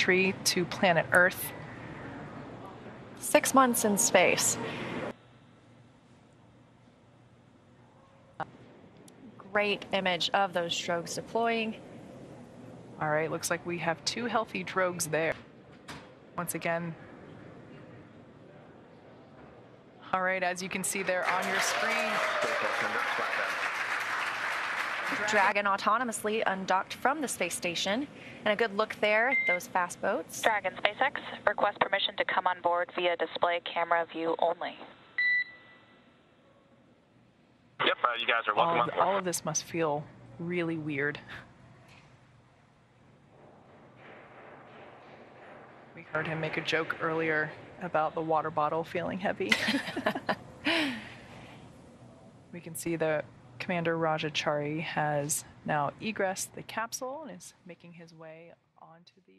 tree to planet Earth. Six months in space. Great image of those drogues deploying. All right, looks like we have two healthy drogues there. Once again. All right, as you can see there on your screen. Dragon autonomously undocked from the space station. And a good look there, those fast boats. Dragon SpaceX, request permission to come on board via display camera view only. Yep, uh, you guys are welcome all, on of, board. all of this must feel really weird. We heard him make a joke earlier about the water bottle feeling heavy. we can see that Commander Raja Chari has now egressed the capsule and is making his way onto the.